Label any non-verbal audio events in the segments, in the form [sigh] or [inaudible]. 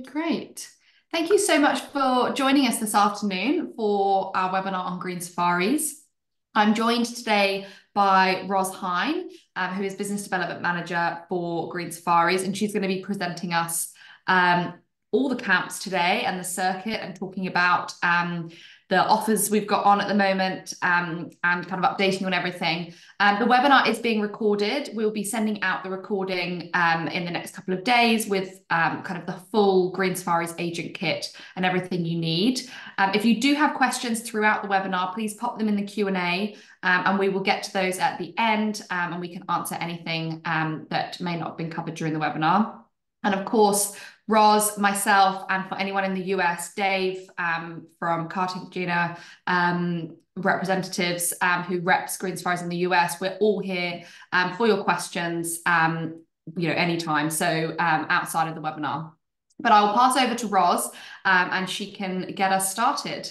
Great. Thank you so much for joining us this afternoon for our webinar on green safaris. I'm joined today by Ros Hine, um, who is Business Development Manager for Green Safaris, and she's going to be presenting us um, all the camps today and the circuit and talking about um, the offers we've got on at the moment um, and kind of updating on everything. Um, the webinar is being recorded. We'll be sending out the recording um, in the next couple of days with um, kind of the full Green Safaris agent kit and everything you need. Um, if you do have questions throughout the webinar, please pop them in the Q&A um, and we will get to those at the end and we can answer anything that may not have been covered during the webinar. And of course, Ros, myself, and for anyone in the US, Dave um, from Cartagena um, representatives um, who reps Green Safaris in the US, we're all here um, for your questions, um, you know, anytime. So um, outside of the webinar. But I will pass over to Ros and she can get us started.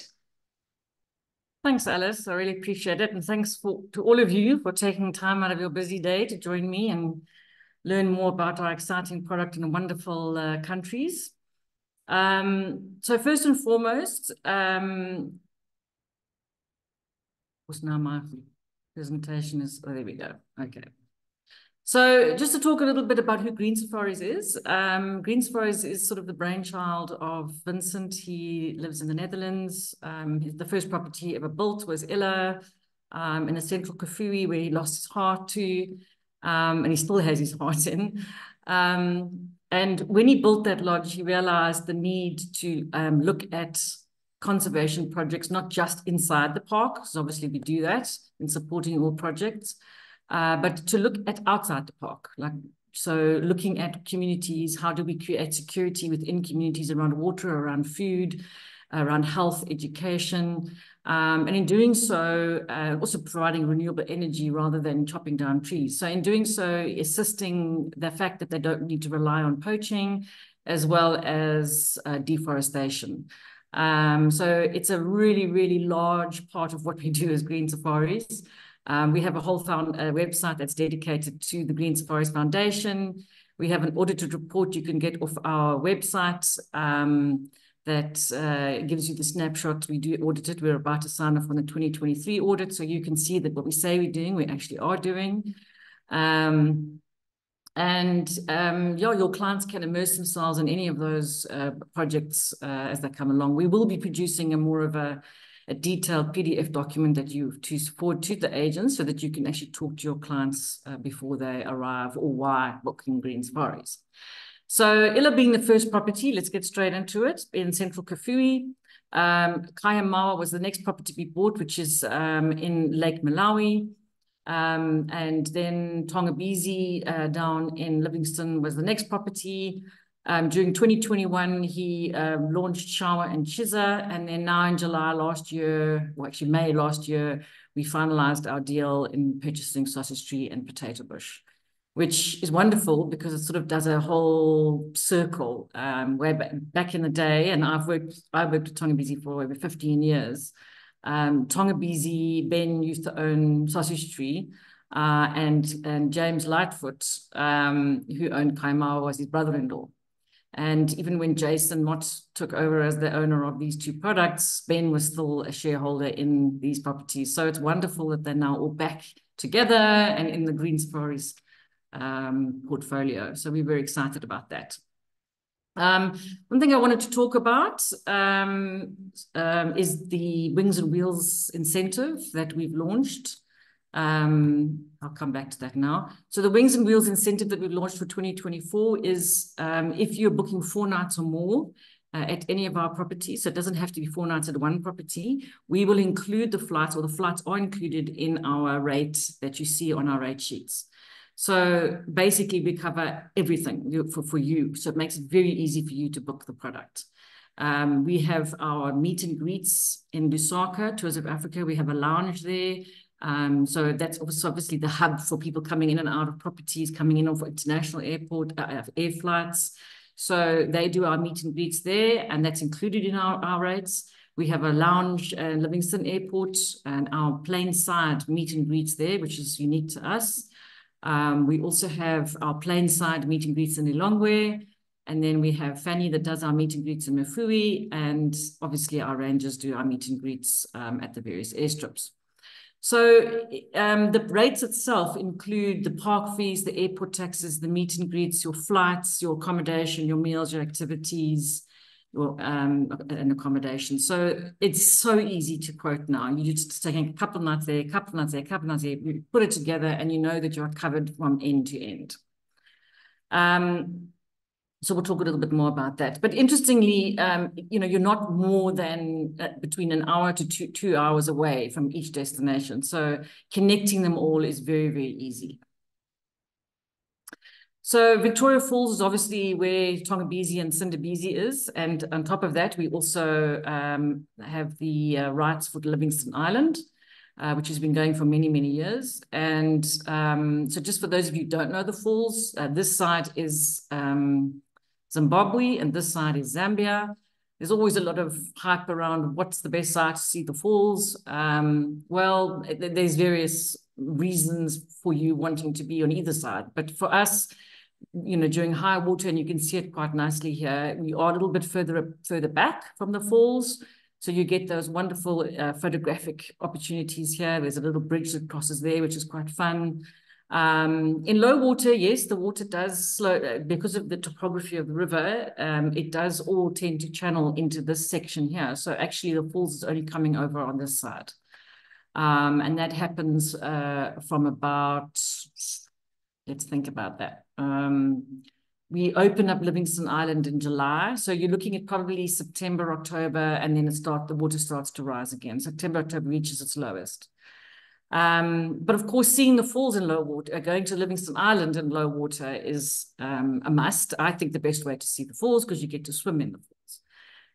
Thanks, Alice. I really appreciate it. And thanks for, to all of you for taking time out of your busy day to join me and learn more about our exciting product in wonderful uh, countries. Um, so first and foremost, um, was now my presentation is, oh, there we go. Okay. So just to talk a little bit about who Green Safaris is. Um, Green Safaris is sort of the brainchild of Vincent. He lives in the Netherlands. Um, the first property ever built was Ila um, in a central Kafue where he lost his heart to um, and he still has his heart in. Um, and when he built that lodge, he realized the need to um, look at conservation projects, not just inside the park, because obviously we do that in supporting all projects, uh, but to look at outside the park, like so looking at communities, how do we create security within communities around water, around food, around health, education, um, and in doing so, uh, also providing renewable energy rather than chopping down trees. So in doing so, assisting the fact that they don't need to rely on poaching as well as uh, deforestation. Um, so it's a really, really large part of what we do as Green Safaris. Um, we have a whole found, uh, website that's dedicated to the Green Safaris Foundation. We have an audited report you can get off our website. Um, that uh, gives you the snapshot. We do audit it. We're about to sign off on the 2023 audit, so you can see that what we say we're doing, we actually are doing. Um, and um, yeah, your clients can immerse themselves in any of those uh, projects uh, as they come along. We will be producing a more of a, a detailed PDF document that you to support to the agents so that you can actually talk to your clients uh, before they arrive or why booking Green Safaris. So Ila being the first property, let's get straight into it, in central Kafue. Um, Kaya Mawa was the next property to be bought, which is um, in Lake Malawi. Um, and then Tongabezi uh, down in Livingstone was the next property. Um, during 2021, he um, launched Shawa and Chisa. And then now in July last year, or actually May last year, we finalized our deal in purchasing Sausage Tree and Potato Bush which is wonderful because it sort of does a whole circle. Um, where back in the day, and I've worked, I worked at Tongabezi for over 15 years. Um, Tongabezi, Ben used to own Sausage Tree, uh, and and James Lightfoot, um, who owned Kaya Mawa, was his brother-in-law. And even when Jason Mott took over as the owner of these two products, Ben was still a shareholder in these properties. So it's wonderful that they're now all back together and in the Green Safaris portfolio. So we're very excited about that. Um, one thing I wanted to talk about um, um, is the Wings and Wheels incentive that we've launched. Um, I'll come back to that now. So the Wings and Wheels incentive that we've launched for 2024 is um, if you're booking four nights or more uh, at any of our properties, so it doesn't have to be four nights at one property, we will include the flights or the flights are included in our rate that you see on our rate sheets. So basically, we cover everything for, for you. So it makes it very easy for you to book the product. Um, we have our meet and greets in Lusaka, Tours of Africa. We have a lounge there. Um, so that's obviously the hub for people coming in and out of properties, coming in off international airport, uh, air flights. So they do our meet and greets there, and that's included in our, our rates. We have a lounge in Livingstone Airport and our plane side meet and greets there, which is unique to us. Um, we also have our plane side meet and greets in Lilongwe. And then we have Fanny that does our meet and greets in Mfuwe, and obviously our rangers do our meet and greets um, at the various airstrips. So um, the rates itself include the park fees, the airport taxes, the meet and greets, your flights, your accommodation, your meals, your activities, your um, accommodation. So it's so easy to quote now. You just take a couple nights there, a couple nights there, a couple nights there, you put it together and you know that you're covered from end to end. Um, so we'll talk a little bit more about that. But interestingly, um, you know, you're not more than uh, between an hour to two, two hours away from each destination. So connecting them all is very, very easy. So Victoria Falls is obviously where Tongabezi and Sindabezi is. And on top of that, we also um, have the uh, rights for Livingstone Island, uh, which has been going for many, many years. And um, so just for those of you who don't know the falls, uh, this side is um, Zimbabwe, and this side is Zambia. There's always a lot of hype around what's the best side to see the falls. Um, well, there's various reasons for you wanting to be on either side. But for us, you know, during high water, and you can see it quite nicely here, we are a little bit further further back from the falls. So you get those wonderful uh, photographic opportunities here. There's a little bridge that crosses there, which is quite fun. Um, in low water, yes, the water does slow uh, because of the topography of the river. Um, it does all tend to channel into this section here. So actually, the falls is only coming over on this side, um, and that happens uh, from about. Let's think about that. Um, we open up Livingstone Island in July, so you're looking at probably September, October, and then it start the water starts to rise again. September, October reaches its lowest. Um, but of course, seeing the falls in low water, going to Livingstone Island in low water is um, a must. I think the best way to see the falls because you get to swim in the falls.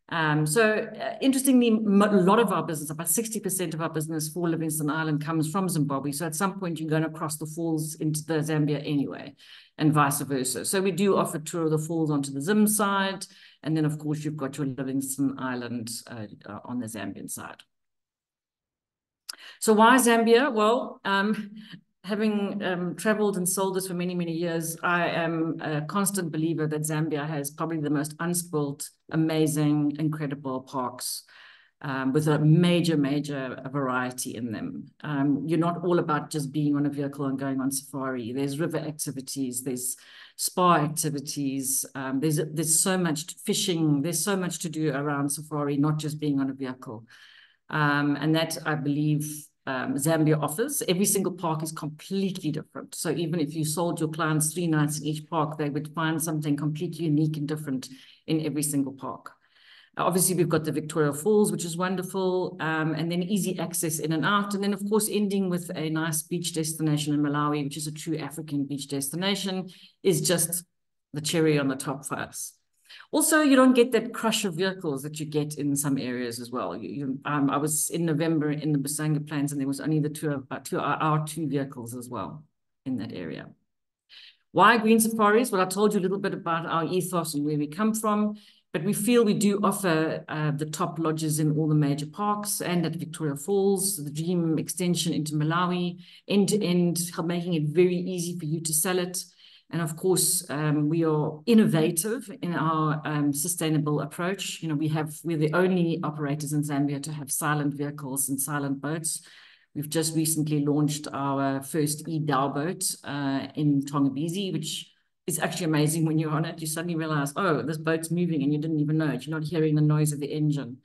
Um, so uh, interestingly, a lot of our business, about 60% of our business for Livingstone Island comes from Zimbabwe. So at some point you're going to cross the falls into the Zambia anyway and vice versa. So we do offer tour of the falls onto the Zim side. And then of course you've got your Livingstone Island uh, uh on the Zambian side. So why Zambia? Well, um, having um, traveled and sold this for many, many years, I am a constant believer that Zambia has probably the most unspoilt, amazing, incredible parks um, with a major, major variety in them. Um, you're not all about just being on a vehicle and going on safari. There's river activities, there's spa activities, um, there's, there's so much fishing, there's so much to do around safari, not just being on a vehicle. Um, and that I believe um, Zambia offers. Every single park is completely different. So even if you sold your clients three nights in each park, they would find something completely unique and different in every single park. Obviously, we've got the Victoria Falls, which is wonderful, um, and then easy access in and out. And then, of course, ending with a nice beach destination in Malawi, which is a true African beach destination, is just the cherry on the top for us. Also, you don't get that crush of vehicles that you get in some areas as well. You, you, um, I was in November in the Busanga Plains, and there was only the two, uh, two our two vehicles as well in that area. Why green safaris? Well, I told you a little bit about our ethos and where we come from, but we feel we do offer uh, the top lodges in all the major parks and at Victoria Falls, the Dream extension into Malawi, end to end, making it very easy for you to sell it. And of course, um, we are innovative in our um, sustainable approach. You know, we have, we're the only operators in Zambia to have silent vehicles and silent boats. We've just recently launched our first e-dhow boat uh, in Tongabezi, which is actually amazing when you're on it. You suddenly realize, oh, this boat's moving and you didn't even know it. You're not hearing the noise of the engine.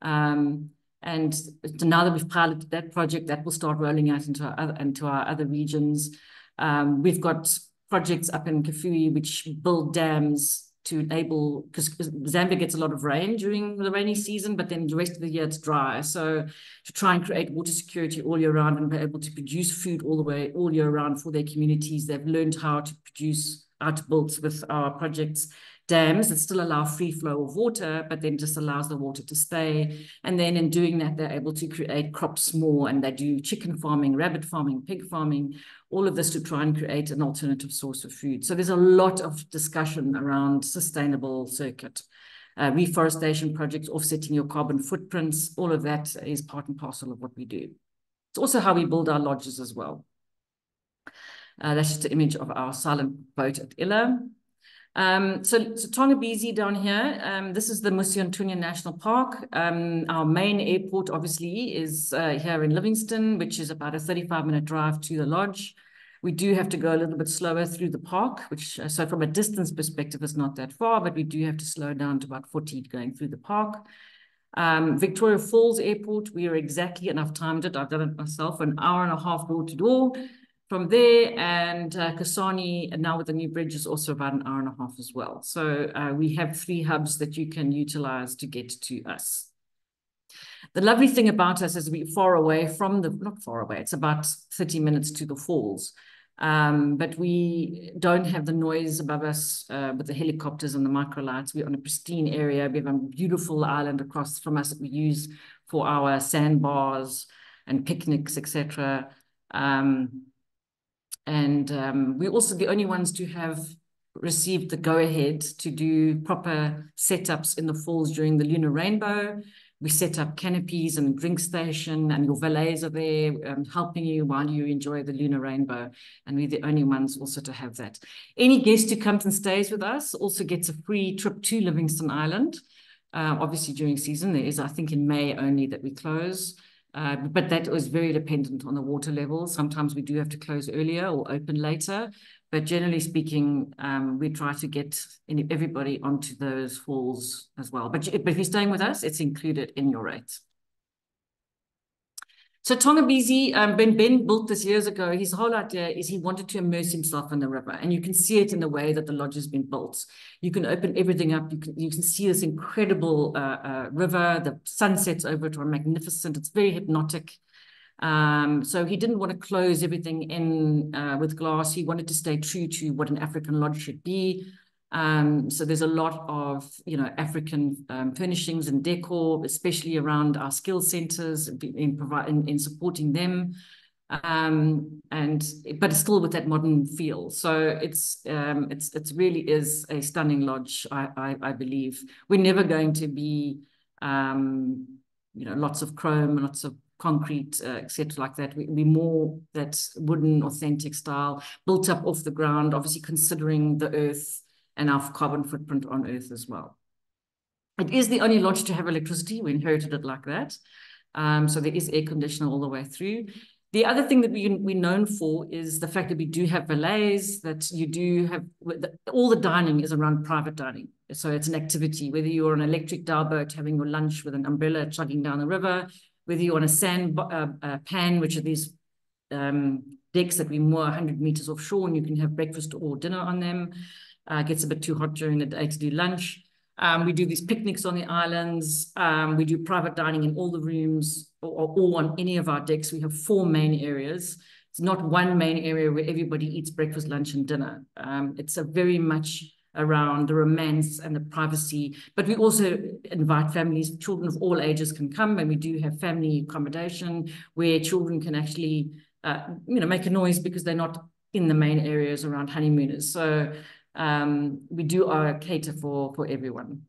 Um, and now that we've piloted that project, that will start rolling out into our other, into our other regions. Um, we've got projects up in Kafue which build dams to enable because Zambia gets a lot of rain during the rainy season, but then the rest of the year it's dry. So to try and create water security all year round and be able to produce food all the way all year round for their communities, they've learned how to produce how to build with our projects dams that still allow free flow of water, but then just allows the water to stay. And then in doing that, they're able to create crops more and they do chicken farming, rabbit farming, pig farming, all of this to try and create an alternative source of food. So there's a lot of discussion around sustainable circuit. Uh, reforestation projects, offsetting your carbon footprints, all of that is part and parcel of what we do. It's also how we build our lodges as well. Uh, that's just an image of our silent boat at Ila. Um, so, so Tongabezi down here, um, this is the Mosi National Park. Um, our main airport, obviously, is uh, here in Livingstone, which is about a 35 minute drive to the lodge. We do have to go a little bit slower through the park, which, uh, so from a distance perspective, is not that far, but we do have to slow down to about 40 going through the park. Um, Victoria Falls Airport, we are exactly, and I've timed it, I've done it myself, an hour and a half door to door from there. And uh, Kasane, and now with the new bridge, is also about an hour and a half as well. So uh, we have three hubs that you can utilize to get to us. The lovely thing about us is we're far away from the, not far away, it's about 30 minutes to the falls. Um, but we don't have the noise above us uh, with the helicopters and the microlights. We're on a pristine area. We have a beautiful island across from us that we use for our sandbars and picnics, etc. Um, and um, we're also the only ones to have received the go-ahead to do proper setups in the falls during the lunar rainbow. We set up canopies and drink station and your valets are there um, helping you while you enjoy the lunar rainbow. And we're the only ones also to have that. Any guest who comes and stays with us also gets a free trip to Livingstone Island. Uh, obviously during season, there is, I think in May only that we close. Uh, but that was very dependent on the water level. Sometimes we do have to close earlier or open later. But generally speaking, um, we try to get everybody onto those falls as well. But, but if you're staying with us, it's included in your rate. So Tongabezi, um, Ben Ben built this years ago. His whole idea is he wanted to immerse himself in the river, and you can see it in the way that the lodge has been built. You can open everything up. You can you can see this incredible uh, uh, river. The sunsets over it are magnificent. It's very hypnotic. Um, so he didn't want to close everything in uh, with glass. He wanted to stay true to what an African lodge should be. Um, so there's a lot of, you know, African um, furnishings and decor, especially around our skill centers in, in, in supporting them. Um, and but still with that modern feel. So it's um, it's it's really is a stunning lodge. I I, I believe we're never going to be, um, you know, lots of chrome, lots of concrete, uh, etc., like that. We, we more that wooden, authentic style, built up off the ground, obviously considering the earth and our carbon footprint on earth as well. It is the only lodge to have electricity. We inherited it like that. Um, so there is air conditioning all the way through. The other thing that we, we're known for is the fact that we do have valets, that you do have, all the dining is around private dining. So it's an activity, whether you're on an electric boat having your lunch with an umbrella chugging down the river, whether you're on a sand uh, uh, pan, which are these um, decks that we moor 100 meters offshore and you can have breakfast or dinner on them. Uh, gets a bit too hot during the day to do lunch. Um, we do these picnics on the islands. Um, we do private dining in all the rooms or, or, on any of our decks. We have four main areas. It's not one main area where everybody eats breakfast, lunch, and dinner. Um, it's a very much around the romance and the privacy. But we also invite families, children of all ages can come, and we do have family accommodation where children can actually, uh, you know, make a noise because they're not in the main areas around honeymooners. So um, we do uh, cater for for everyone.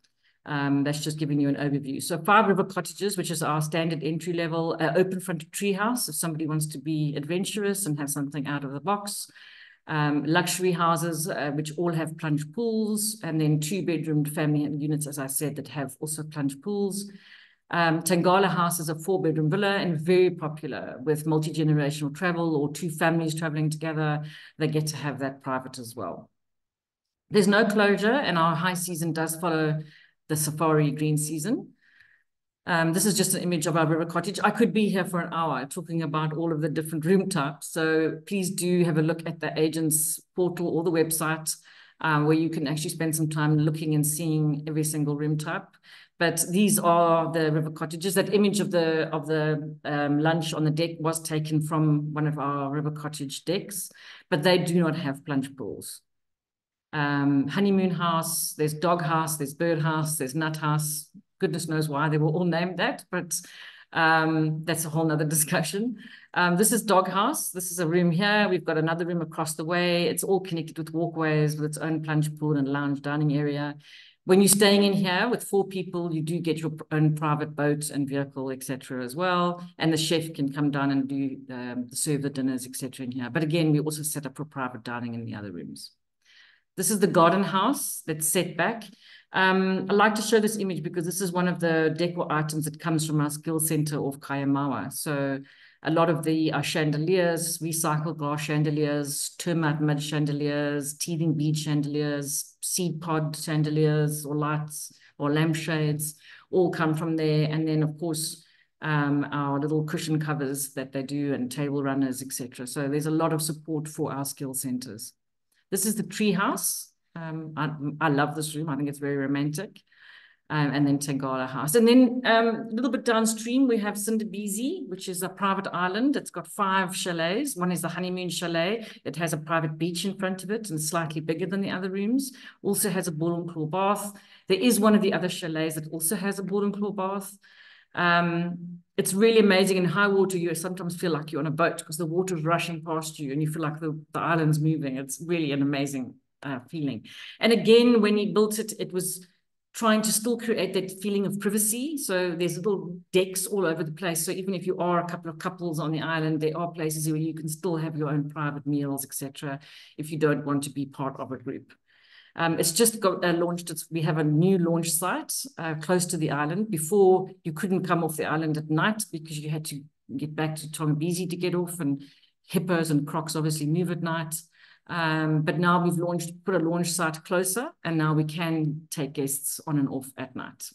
Um, that's just giving you an overview. So Five River Cottages, which is our standard entry level uh, open fronted treehouse, if somebody wants to be adventurous and have something out of the box um, luxury houses, uh, which all have plunge pools, and then two bedroomed family units, as I said, that have also plunge pools. Um, Tangala House is a four bedroom villa and very popular with multi generational travel or two families traveling together. They get to have that private as well. There's no closure, and our high season does follow the safari green season. Um, this is just an image of our river cottage. I could be here for an hour talking about all of the different room types. So please do have a look at the agent's portal or the website um, where you can actually spend some time looking and seeing every single room type. But these are the river cottages. That image of the of the um, lunch on the deck was taken from one of our river cottage decks, but they do not have plunge pools. Um, honeymoon house, there's dog house, there's bird house, there's nut house, goodness knows why they were all named that, but um, that's a whole nother [laughs] discussion. Um, this is Doghouse. This is a room here. We've got another room across the way. It's all connected with walkways with its own plunge pool and lounge dining area. When you're staying in here with four people, you do get your own private boat and vehicle, etc. as well. And the chef can come down and do um, serve the dinners, etc. in here. But again, we also set up for private dining in the other rooms. This is the garden house that's set back. Um, I like to show this image because this is one of the decor items that comes from our skill center of Kaya Mawa. So a lot of the uh, chandeliers, recycled glass chandeliers, termite mud chandeliers, teething bead chandeliers, seed pod chandeliers or lights or lampshades all come from there. And then, of course, um, our little cushion covers that they do and table runners, etc. So there's a lot of support for our skill centers. This is the tree house. Um, I, I love this room. I think it's very romantic um, and then Tangala House. And then um, a little bit downstream, we have Sindabezi, which is a private island. It's got five chalets. One is the honeymoon chalet. It has a private beach in front of it and slightly bigger than the other rooms. Also has a ball and claw bath. There is one of the other chalets that also has a ball and claw bath. Um, it's really amazing. In high water, you sometimes feel like you're on a boat because the water is rushing past you and you feel like the, the island's moving. It's really an amazing uh, feeling. And again, when he built it, it was trying to still create that feeling of privacy. So there's little decks all over the place. So even if you are a couple of couples on the island, there are places where you can still have your own private meals, etc. if you don't want to be part of a group. Um, it's just got uh, launched. It's, we have a new launch site uh, close to the island. Before, you couldn't come off the island at night because you had to get back to Tongabezi to get off, and hippos and crocs obviously move at night. Um, but now we've launched, put a launch site closer, and now we can take guests on and off at night.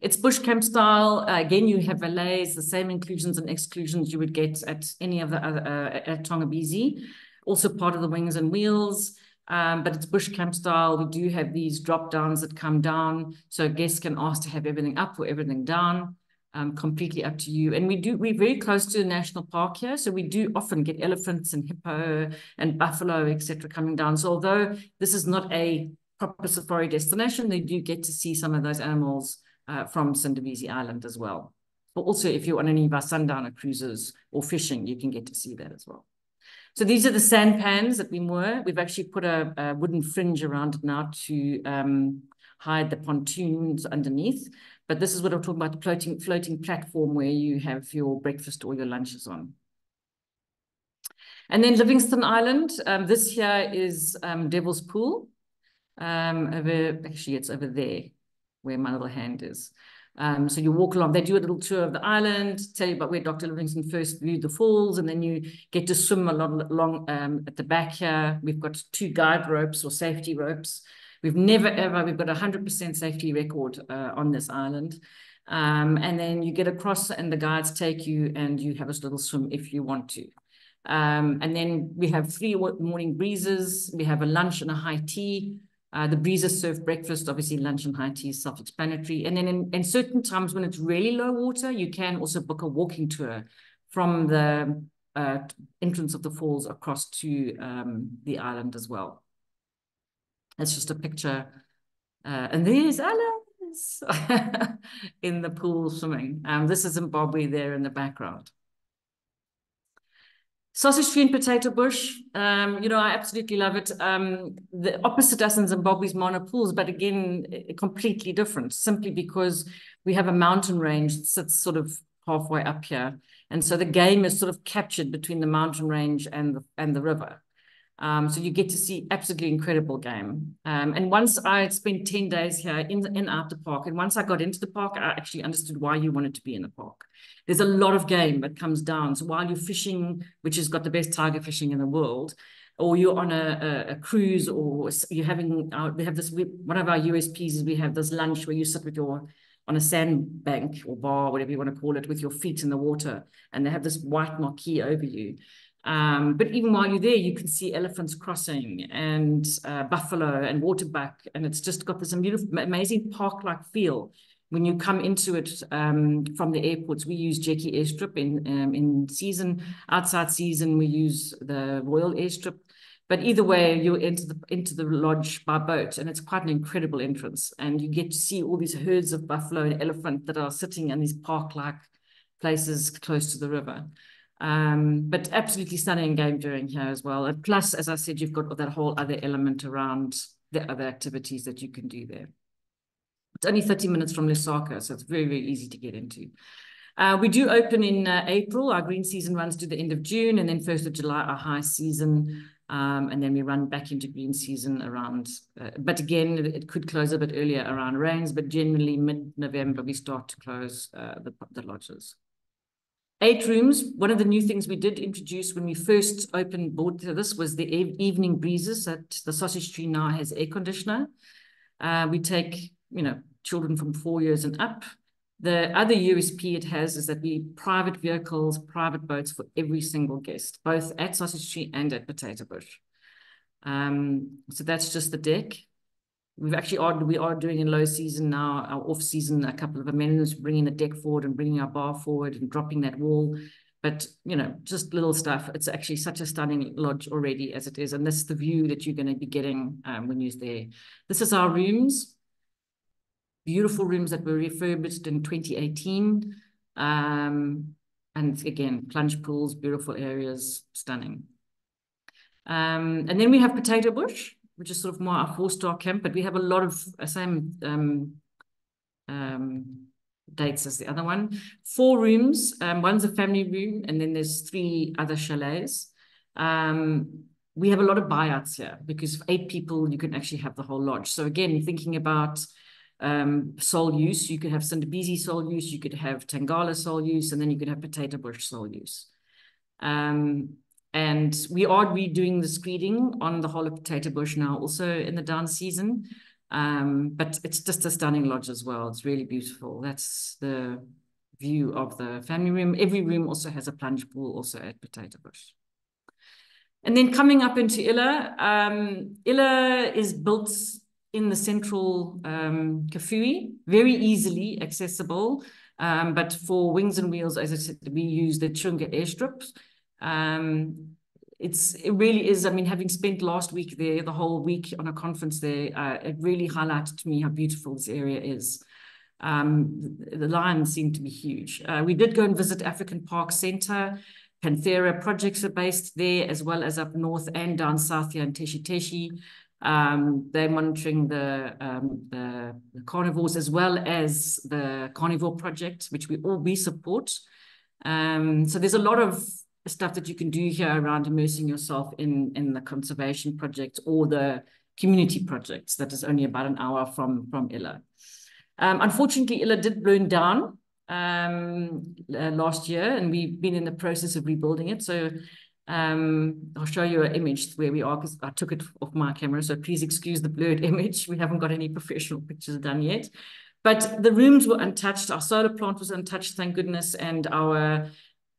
It's bush camp style. Again, you have valets, the same inclusions and exclusions you would get at any of the other uh, at Tongabezi. Also part of the wings and wheels. Um, but it's bush camp style. We do have these drop downs that come down, so guests can ask to have everything up or everything down um, completely up to you. And we do, we're very close to the national park here. So we do often get elephants and hippo and buffalo, etc., coming down. So although this is not a proper safari destination, they do get to see some of those animals uh, from Sindabezi Island as well. But also if you're on any of our sundowner cruises or fishing, you can get to see that as well. So these are the sampans that we moor. We've actually put a, a wooden fringe around it now to um, hide the pontoons underneath. But this is what I'm talking about, the floating, floating platform where you have your breakfast or your lunches on. And then Livingstone Island, um, this here is um, Devil's Pool. Um, over, actually, it's over there where my little hand is. Um, so you walk along, they do a little tour of the island, tell you about where Dr. Livingstone first viewed the falls, and then you get to swim along, along um, at the back here. We've got two guide ropes or safety ropes We've never ever, we've got a 100% safety record uh, on this island. Um, and then you get across and the guides take you and you have a little swim if you want to. Um, and then we have three morning breezes. We have a lunch and a high tea. Uh, the breezes serve breakfast, obviously lunch and high tea is self-explanatory. And then in, in certain times when it's really low water, you can also book a walking tour from the uh, entrance of the falls across to um, the island as well. It's just a picture. Uh, and there's Alice [laughs] in the pool swimming. Um, this is Zimbabwe there in the background. Sausage tree and potato bush. Um, you know, I absolutely love it. Um, the opposite us in Zimbabwe's Mana pools, but again, completely different, simply because we have a mountain range that sits sort of halfway up here. And so the game is sort of captured between the mountain range and the, and the river. Um, so you get to see absolutely incredible game. Um, and once I spent 10 days here in, in out the park, and once I got into the park, I actually understood why you wanted to be in the park. There's a lot of game that comes down. So while you're fishing, which has got the best tiger fishing in the world, or you're on a, a, a cruise, or you're having, uh, we have this, we, one of our USPs is we have this lunch where you sit with your on a sandbank or bar, whatever you want to call it, with your feet in the water, and they have this white marquee over you. Um, but even while you're there, you can see elephants crossing and uh, buffalo and waterbuck. And it's just got this beautiful, amazing park-like feel. When you come into it um, from the airports, we use Jeki Airstrip in, um, in season. Outside season, we use the Royal Airstrip. But either way, you enter the into the lodge by boat, and it's quite an incredible entrance. And you get to see all these herds of buffalo and elephant that are sitting in these park-like places close to the river. Um, but absolutely stunning game during here as well. And plus, as I said, you've got that whole other element around the other activities that you can do there. It's only 30 minutes from Lusaka, so it's very, very easy to get into. Uh, we do open in uh, April. Our green season runs to the end of June, and then 1st of July, our high season. Um, and then we run back into green season around, uh, but again, it could close a bit earlier around rains, but generally mid-November, we start to close uh, the, the lodges. Eight rooms. One of the new things we did introduce when we first opened board to this was the evening breezes that the sausage tree now has air conditioner. Uh, we take, you know, children from four years and up. The other USP it has is that we private vehicles, private boats for every single guest, both at Sausage Tree and at Potato Bush. Um, so that's just the deck. We've actually are, we are doing in low season now, our off season, a couple of amendments, bringing the deck forward and bringing our bar forward and dropping that wall. But, you know, just little stuff. It's actually such a stunning lodge already as it is. And this is the view that you're going to be getting um, when you're there. This is our rooms beautiful rooms that were refurbished in 2018. Um, and again, plunge pools, beautiful areas, stunning. Um, and then we have Potato Bush, which is sort of more our four-star camp, but we have a lot of uh, same um, um, dates as the other one. Four rooms, um, one's a family room, and then there's three other chalets. Um, we have a lot of buyouts here because eight people, you can actually have the whole lodge. So again, thinking about um, sole use. You could have Sindabezi sole use, you could have Tangala sole use, and then you could have potato bush sole use. Um, and we are redoing the screening on the whole of potato bush now, also in the down season. Um, but it's just a stunning lodge as well. It's really beautiful. That's the view of the family room. Every room also has a plunge pool, also at Potato Bush. And then coming up into Ila, um, Ila is built in the central um, Kafue, very easily accessible. Um, but for wings and wheels, as I said, we use the Chunga airstrips. Um, it's it really is. I mean, having spent last week there, the whole week on a conference there, uh, it really highlighted to me how beautiful this area is. Um, the, the lions seem to be huge. Uh, we did go and visit African Park Centre. Panthera projects are based there, as well as up north and down south here in Teshi Teshi. Um, they're monitoring the, um, the, the carnivores as well as the carnivore project, which we all we support. Um, so there's a lot of stuff that you can do here around immersing yourself in in the conservation project or the community projects that is only about an hour from from Ila. Um, unfortunately, Ila did burn down um, uh, last year, and we've been in the process of rebuilding it. So um, I'll show you an image where we are because I took it off my camera. So please excuse the blurred [laughs] image. We haven't got any professional pictures done yet. But the rooms were untouched. Our solar plant was untouched, thank goodness. And our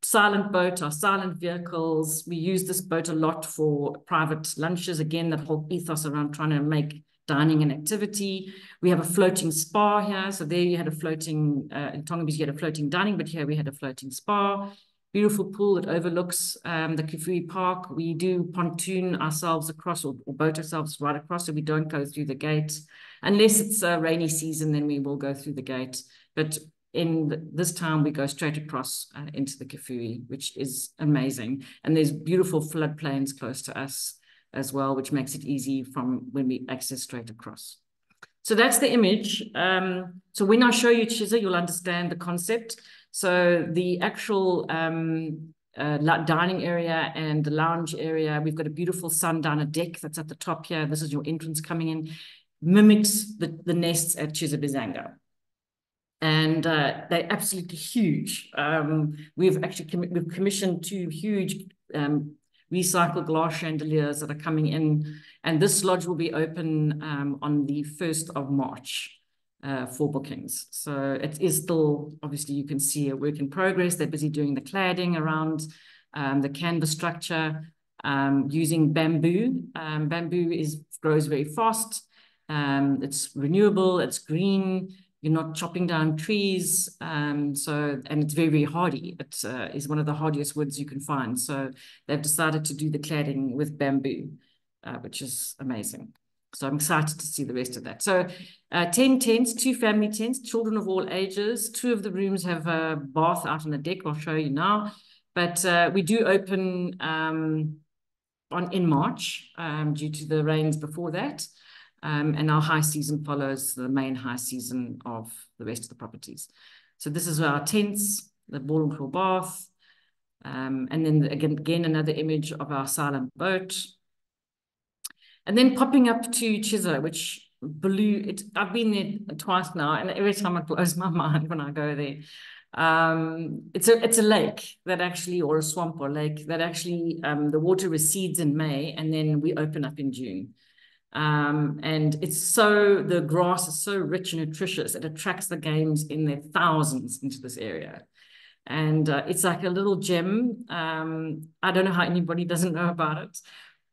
silent boat, our silent vehicles, we use this boat a lot for private lunches. Again, that whole ethos around trying to make dining and activity. We have a floating spa here. So there you had a floating, uh, in Tonga you had a floating dining, but here we had a floating spa beautiful pool that overlooks um, the Kafue Park. We do pontoon ourselves across or, or, boat ourselves right across, so we don't go through the gate. Unless it's a rainy season, then we will go through the gate. But in this town, we go straight across uh, into the Kafue, which is amazing. And there's beautiful floodplains close to us as well, which makes it easy from when we access straight across. So that's the image. Um, so when I show you Chisa, you'll understand the concept. So the actual um, uh, dining area and the lounge area, we've got a beautiful sundowner deck that's at the top here. This is your entrance coming in, mimics the, the nests at Chisa Busanga. And uh, they're absolutely huge. Um, we've actually com we've commissioned two huge um, recycled glass chandeliers that are coming in. And this lodge will be open um, on the 1st of March uh, for bookings. So it is still, obviously you can see a work in progress. They're busy doing the cladding around um, the canvas structure um, using bamboo. Um, bamboo is grows very fast. It's renewable, it's green. You're not chopping down trees. Um, so, and it's very, very hardy. It uh, is one of the hardiest woods you can find. So they've decided to do the cladding with bamboo, uh, which is amazing. So I'm excited to see the rest of that. So uh, 10 tents, two family tents, children of all ages. Two of the rooms have a bath out on the deck. I'll show you now. But uh, we do open um, on in March um, due to the rains before that. Um, and our high season follows the main high season of the rest of the properties. So this is our tents, the ball and claw bath. Um, and then again, again, another image of our silent boat And then popping up to Chisa, which blew it. I've been there twice now, and every time it [laughs] blows my mind when I go there. Um, it's a it's a lake that actually, or a swamp or lake that actually um, the water recedes in May, and then we open up in June. Um, and it's so the grass is so rich and nutritious, it attracts the games in their thousands into this area. And uh, it's like a little gem. Um, I don't know how anybody doesn't know about it,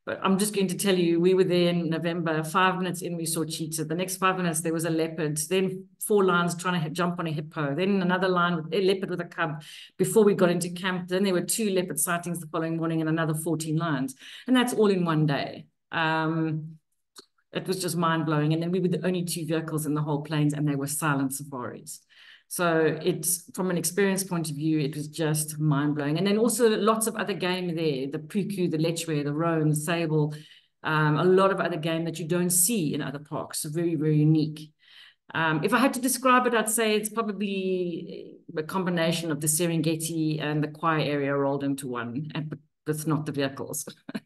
but I'm just going to tell you, we were there in November. Five minutes in, we saw cheetah. The next five minutes, there was a leopard. Then four lions trying to jump on a hippo. Then another lion with a leopard with a cub. Before we got into camp, then there were two leopard sightings the following morning and another 14 lions. And that's all in one day. Um, it was just mind blowing. And then we were the only two vehicles in the whole plains, and they were silent safaris. So it's from an experience point of view, it was just mind blowing. And then also lots of other game there, the puku, the lechwe, the roan, the sable, um, a lot of other game that you don't see in other parks. So very, very unique. Um, if I had to describe it, I'd say it's probably a combination of the Serengeti and the Khwai area rolled into one, but that's not the vehicles. [laughs]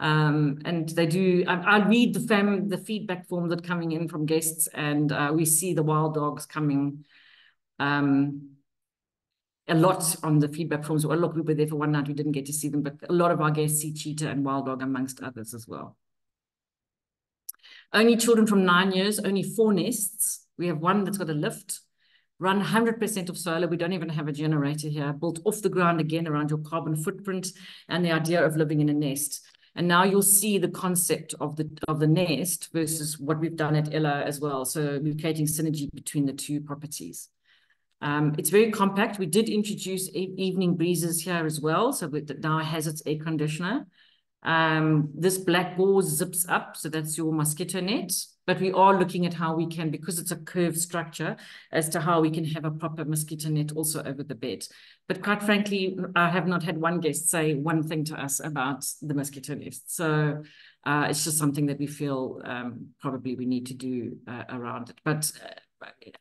um, and they do. I, I read the fam the feedback form that coming in from guests, and uh, we see the wild dogs coming um, a lot on the feedback forms. Well, look, we were there for one night, we didn't get to see them, but a lot of our guests see cheetah and wild dog amongst others as well. Only children from nine years, only four nests. We have one that's got a lift, run 100% of solar. We don't even have a generator here, built off the ground again around your carbon footprint and the idea of living in a nest. And now you'll see the concept of the of the nest versus what we've done at Ila as well. So we're creating synergy between the two properties. Um, it's very compact. We did introduce evening breezes here as well. So it now has its air conditioner. Um, this black gauze zips up. So that's your mosquito net. But we are looking at how we can, because it's a curved structure, as to how we can have a proper mosquito net also over the bed. But quite frankly, I have not had one guest say one thing to us about the mosquito nest. So uh, it's just something that we feel um, probably we need to do uh, around it. But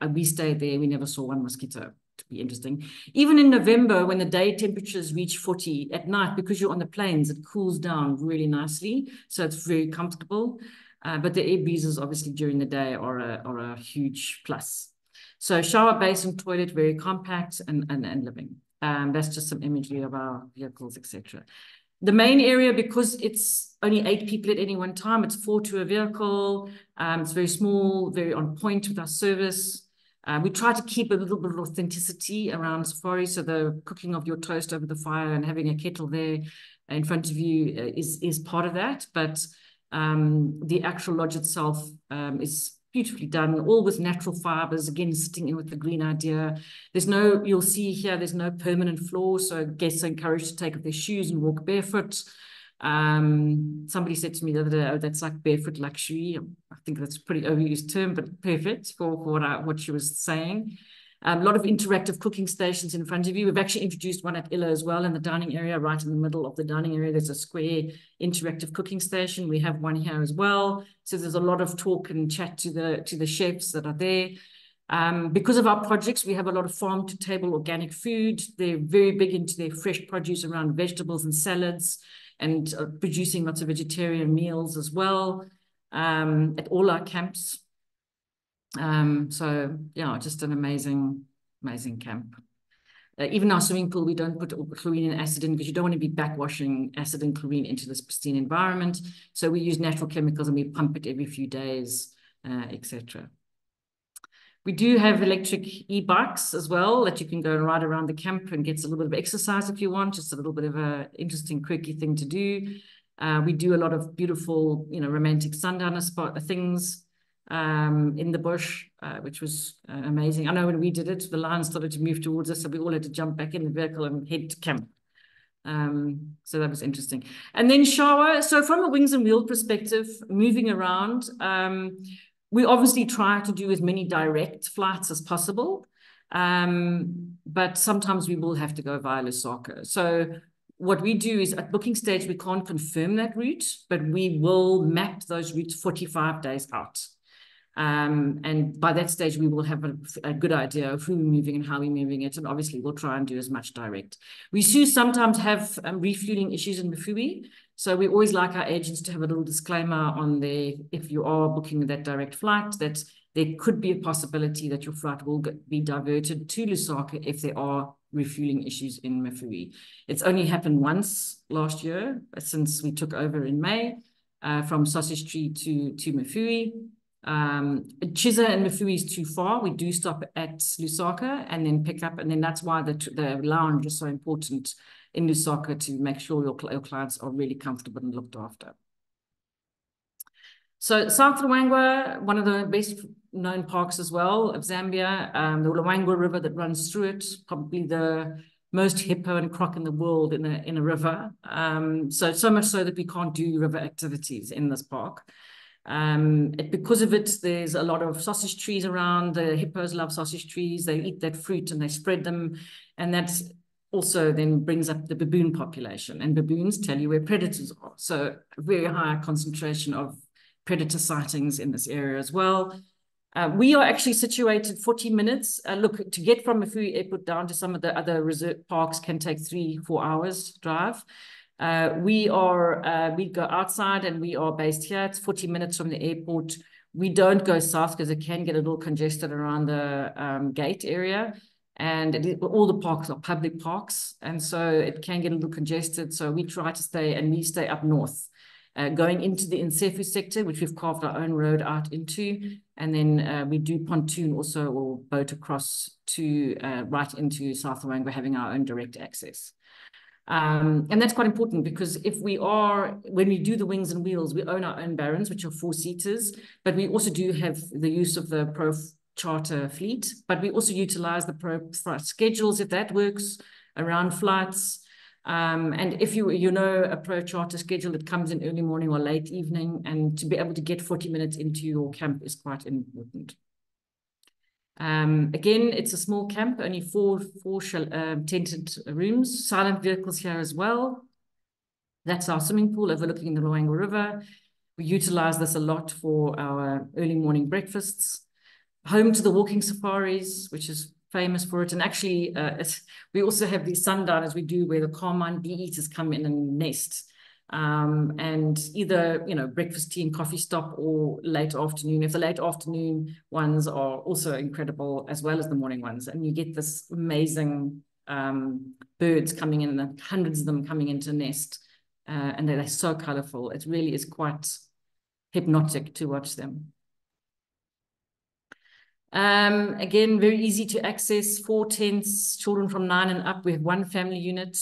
uh, we stayed there, we never saw one mosquito to be interesting. Even in November, when the day temperatures reach 40 at night, because you're on the plains, it cools down really nicely. So it's very comfortable. Uh, but the air breezes, obviously, during the day are a, are a huge plus. So shower basin, toilet, very compact and, and, and living. Um, that's just some imagery of our vehicles, etc. The main area, because it's only eight people at any one time, it's four to a vehicle. Um, it's very small, very on point with our service. Uh, we try to keep a little bit of authenticity around safari. So the cooking of your toast over the fire and having a kettle there in front of you uh, is, is part of that. But um, the actual lodge itself um, is beautifully done, all with natural fibers, again, sitting in with the green idea. There's no, you'll see here, there's no permanent floor, so guests are encouraged to take off their shoes and walk barefoot. Um, somebody said to me the other day, oh, that's like barefoot luxury. I think that's a pretty overused term, but perfect for, for what, I, what she was saying. Um, a lot of interactive cooking stations in front of you. We've actually introduced one at Ila as well in the dining area, right in the middle of the dining area. There's a square interactive cooking station. We have one here as well. So there's a lot of talk and chat to the to the chefs that are there. Um, because of our projects, we have a lot of farm to table organic food. They're very big into their fresh produce around vegetables and salads and uh, producing lots of vegetarian meals as well um, at all our camps. Um, so yeah, just an amazing, amazing camp. Uh, even our swimming pool, we don't put chlorine and acid in because you don't want to be backwashing acid and chlorine into this pristine environment. So we use natural chemicals and we pump it every few days, uh, etc. We do have electric e-bikes as well that you can go and ride around the camp and get a little bit of exercise if you want, just a little bit of a interesting, quirky thing to do. Uh, we do a lot of beautiful, you know, romantic sundowner spot things um, in the bush, uh, which was uh, amazing. I know when we did it, the lions started to move towards us, so we all had to jump back in the vehicle and head to camp. Um, so that was interesting. And then shower. So from a wings and wheel perspective, moving around, um, we obviously try to do as many direct flights as possible. Um, but sometimes we will have to go via Lusaka. So what we do is at booking stage, we can't confirm that route, but we will map those routes 45 days out. Um, and by that stage, we will have a, a, good idea of who we're moving and how we're moving it. And obviously, we'll try and do as much direct. We do sometimes have um, refueling issues in Mfuwe. So we always like our agents to have a little disclaimer on there if you are booking that direct flight, that there could be a possibility that your flight will be diverted to Lusaka if there are refueling issues in Mfuwe. It's only happened once last year since we took over in May uh, from Sausage Tree to, to Mafube. Um, Chisa and Mfuwe is too far. We do stop at Lusaka and then pick up, and then that's why the, the lounge is so important in Lusaka to make sure your, your clients are really comfortable and looked after. So South Luangwa, one of the best known parks as well of Zambia, um, the Luangwa River that runs through it, probably the most hippo and croc in the world in a in a river. Um, so so much so that we can't do river activities in this park. Um, it, because of it, there's a lot of sausage trees around. The hippos love sausage trees. They eat that fruit and they spread them. And that also then brings up the baboon population. And baboons tell you where predators are. So very high concentration of predator sightings in this area as well. Uh, we are actually situated 40 minutes. Uh, look, to get from Mfuwe Airport down to some of the other reserve parks can take three, four hours drive. Uh, we are, uh, we go outside and we are based here. It's 40 minutes from the airport. We don't go south because it can get a little congested around the um, gate area. And it, all the parks are public parks. And so it can get a little congested. So we try to stay and we stay up north. Uh, going into the Nsefu sector, which we've carved our own road out into. And then uh, we do pontoon also or boat across to uh, right into South Luangwa, having our own direct access. Um, and that's quite important because if we are, when we do the wings and wheels, we own our own barons, which are four seaters, but we also do have the use of the pro charter fleet, but we also utilize the pro schedules if that works around flights. Um, and if you you know a pro charter schedule that comes in early morning or late evening, and to be able to get 40 minutes into your camp is quite important. Um, again, it's a small camp, only four, four um, tented rooms, silent vehicles here as well. That's our swimming pool overlooking the Luangwa River. We utilize this a lot for our early morning breakfasts. Home to the walking safaris, which is famous for it. And actually, uh, [laughs] we also have these sundowners we do where the Carmine bee eaters come in and nest um, and either, you know, breakfast, tea and coffee stop or late afternoon. If the late afternoon ones are also incredible as well as the morning ones. And you get this amazing um, birds coming in, hundreds of them coming into nest. Uh, and they're, so colorful. It really is quite hypnotic to watch them. Um, again, very easy to access, four tents, children from nine and up. We have one family unit.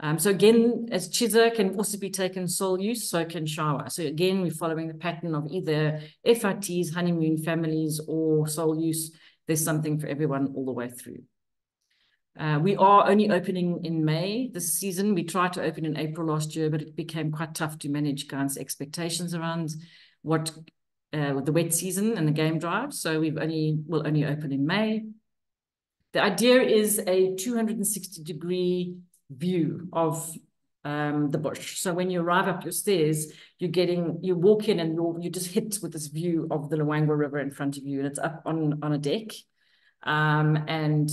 Um, so again, as Chisa can also be taken sole use, so can Shawa. So again, we're following the pattern of either FITs, honeymoon families, or sole use. There's something for everyone all the way through. Uh, we are only opening in May this season. We tried to open in April last year, but it became quite tough to manage clients' expectations around what uh, the wet season and the game drive. So we've only will only open in May. The idea is a 260 degree view of um, the bush. So when you arrive up your stairs, you're getting, you walk in and you're, you just hit with this view of the Luangwa River in front of you, and it's up on, on a deck. Um, and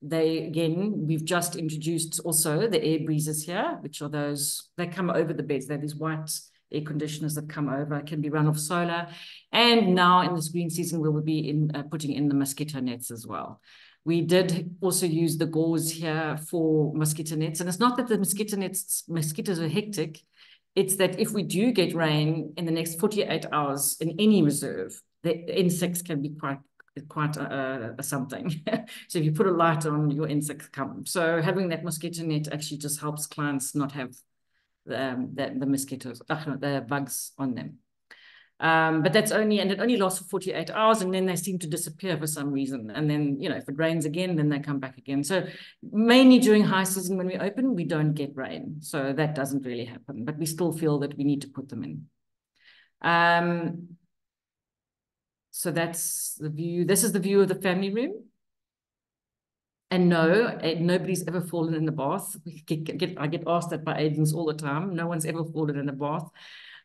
they, again, we've just introduced also the air breezes here, which are those, they come over the beds. They're these white air conditioners that come over, can be run off solar. And now in this green season, we will be in uh, putting in the mosquito nets as well. We did also use the gauze here for mosquito nets. And it's not that the mosquito nets, mosquitoes are hectic. It's that if we do get rain in the next 48 hours in any reserve, the insects can be quite quite a, a something. [laughs] so if you put a light on, your insects come. So having that mosquito net actually just helps clients not have um, the, the mosquitoes, uh, the bugs on them. Um, but that's only, and it only lasts for 48 hours and then they seem to disappear for some reason. And then, you know, if it rains again, then they come back again. So mainly during high season when we open, we don't get rain. So that doesn't really happen, but we still feel that we need to put them in. Um, so that's the view. This is the view of the family room. And no, eh, nobody's ever fallen in the bath. Get, get, I get asked that by agents all the time. No one's ever fallen in a bath.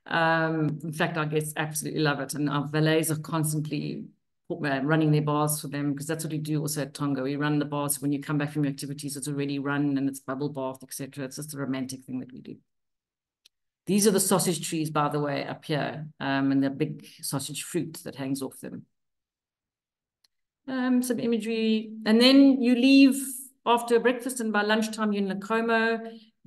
Um, in fact, I guess absolutely love it. And our valets are constantly uh, running their bars for them because that's what we do also at Tonga. We run the bars when you come back from your activities, it's already run and it's bubble bath, etc. It's just a romantic thing that we do. These are the sausage trees, by the way, up here, um, and the big sausage fruit that hangs off them. Um, some imagery, and then you leave after breakfast, and by lunchtime you're in Likoma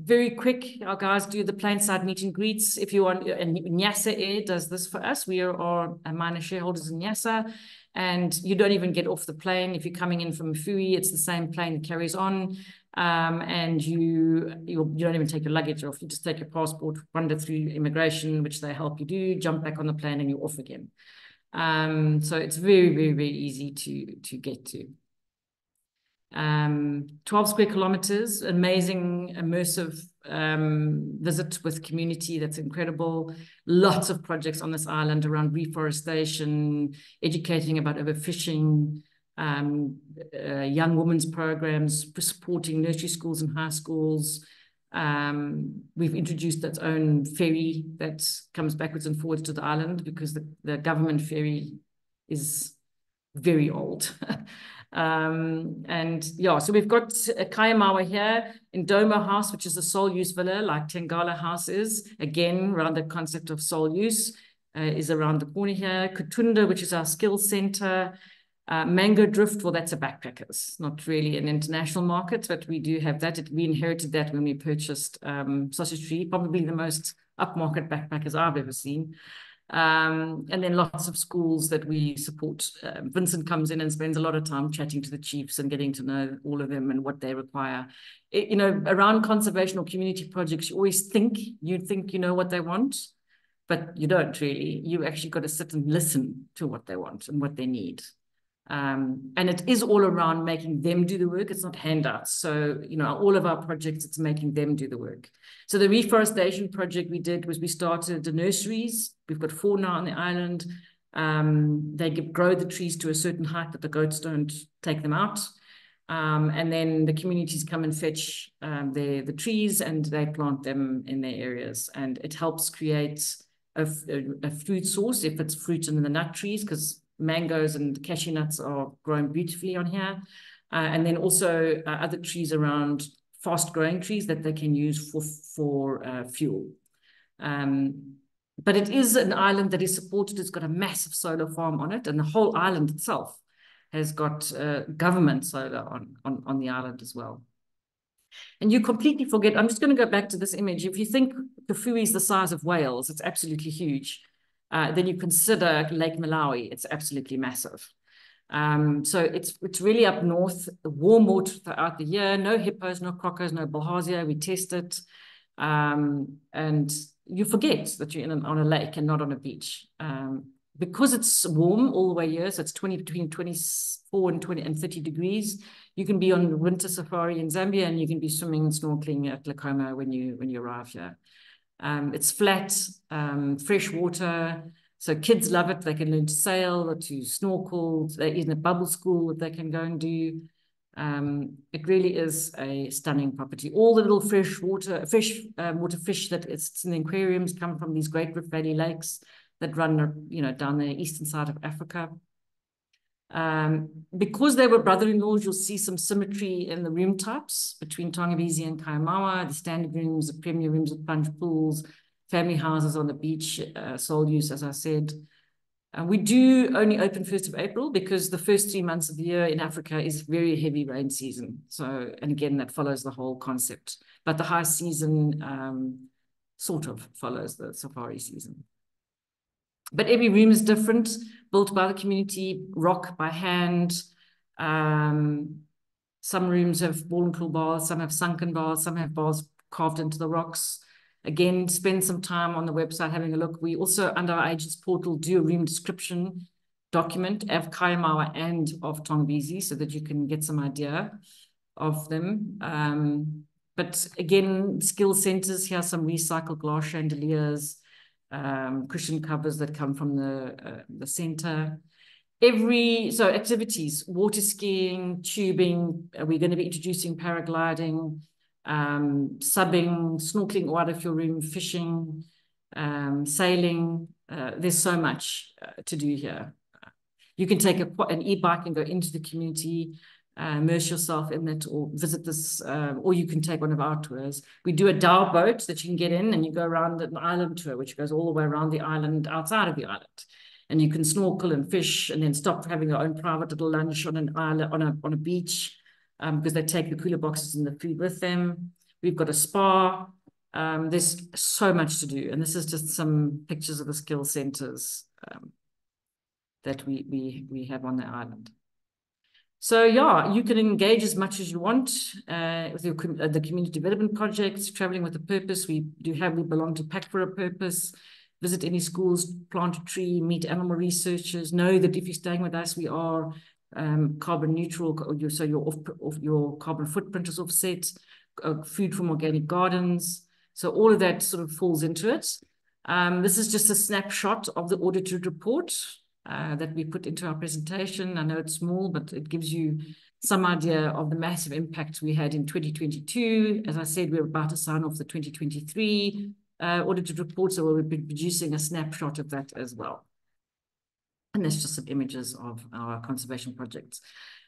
very quick. Our guys do the plain side meet and greets. If you want, and Nyasa Air does this for us. We are, are minor shareholders in Nyasa, and you don't even get off the plane. If you're coming in from Mfuwe, it's the same plane that carries on. Um, and you, you you don't even take your luggage off. You just take your passport, wander through immigration, which they help you do, jump back on the plane, and you're off again. Um, so it's very, very, very easy to to get to um, 12 square kilometers, amazing immersive um, visit with community. That's incredible. Lots of projects on this island around reforestation, educating about overfishing, um, uh, young women's programs, supporting nursery schools and high schools. Um, we've introduced its own ferry that comes backwards and forwards to the island because the, the government ferry is very old. [laughs] Um, and yeah, so we've got a Kaya Mawa here in Ndomo House, which is a sole use villa like Tangala House is. Again, around the concept of sole use uh, is around the corner here. Katundu, which is our skills center. Uh, Mango Drift, well, that's a backpackers, not really an international market, but we do have that. It, we inherited that when we purchased um, Sausage Tree, probably the most upmarket backpackers I've ever seen. Um, and then lots of schools that we support. Uh, Vincent comes in and spends a lot of time chatting to the chiefs and getting to know all of them and what they require. It, you know, around conservation or community projects, you always think you think you know what they want, but you don't really. You actually got to sit and listen to what they want and what they need. Um, and it is all around making them do the work. It's not handouts. So, you know, all of our projects, it's making them do the work. So the reforestation project we did was we started the nurseries. We've got four now on the island. Um, they give, grow the trees to a certain height that the goats don't take them out. Um, and then the communities come and fetch um, the, the trees and they plant them in their areas. And it helps create a, a, a food source if it's fruit in the nut trees, because mangoes and cashew nuts are growing beautifully on here. Uh, and then also uh, other trees around fast growing trees that they can use for, for uh, fuel. Um, but it is an island that is supported. It's got a massive solar farm on it, and the whole island itself has got uh, government solar on, on, on the island as well. And you completely forget, I'm just going to go back to this image. If you think Kafue is the size of Wales, it's absolutely huge. Uh, then you consider Lake Malawi, it's absolutely massive. Um, so it's it's really up north, warm water throughout the year, no hippos, no crocos, no bilharzia. We test it. Um, and you forget that you're in on a lake and not on a beach. Um, because it's warm all the way here, so it's 20 between 24 and 20 and 30 degrees. You can be on winter safari in Zambia and you can be swimming and snorkeling at Likoma when you when you arrive here. Um, it's flat, um, fresh water. So kids love it. They can learn to sail or to snorkel. There is a bubble school that they can go and do. Um, it really is a stunning property. All the little fresh water, fresh um, water fish that it's in the aquariums come from these great Rift Valley lakes that run, you know, down the eastern side of Africa. Um, because they were brother-in-laws, you'll see some symmetry in the room types between Tongabezi and Kaya Mawa, the standard rooms, the premier rooms with plunge pools, family houses on the beach, uh, sole use, as I said. Uh, we do only open 1st of April because the first three months of the year in Africa is very heavy rain season. So, and again, that follows the whole concept. But the high season um, sort of follows the safari season. But every room is different built by the community, rock by hand. Um, some rooms have ball and pool bars, some have sunken bars, some have bars carved into the rocks. Again, spend some time on the website having a look. We also, under our agents portal, do a room description document of Kaya Mawa and of Tongabezi so that you can get some idea of them. Um, but again, skill centers, here some recycled glass chandeliers, um, cushion covers that come from the, uh, the center. Every, so activities, water skiing, tubing, uh, we're going to be introducing paragliding, um, subbing, snorkeling out of your room, fishing, um, sailing. Uh, there's so much uh, to do here. You can take a, an e-bike and go into the community, uh, immerse yourself in it, or visit this, uh, or you can take one of our tours. We do a dhow boat that you can get in, and you go around an island tour, which goes all the way around the island, outside of the island and you can snorkel and fish and then stop having your own private little lunch on an island on a on a beach um, because they take the cooler boxes and the food with them. We've got a spa. Um, there's so much to do, and this is just some pictures of the skill centers um, that we we we have on the island. So yeah, you can engage as much as you want uh, with your, uh, the community development projects, traveling with a purpose. We do have, we belong to Pack for a Purpose visit any schools, plant a tree, meet animal researchers, know that if you're staying with us, we are um, carbon neutral, so your, off, off, your carbon footprint is offset, uh, food from organic gardens. So all of that sort of falls into it. Um, this is just a snapshot of the audited report uh, that we put into our presentation. I know it's small, but it gives you some idea of the massive impact we had in 2022. As I said, we're about to sign off the 2023 uh, audited reports, so we'll be producing a snapshot of that as well. And that's just some images of our conservation projects.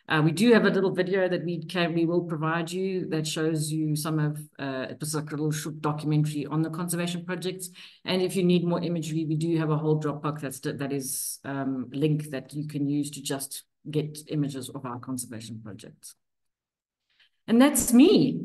Uh, we do have a little video that we can we will provide you that shows you some of uh, it was like a little short documentary on the conservation projects. And if you need more imagery, we do have a whole Dropbox that's that is um, link that you can use to just get images of our conservation projects. And that's me.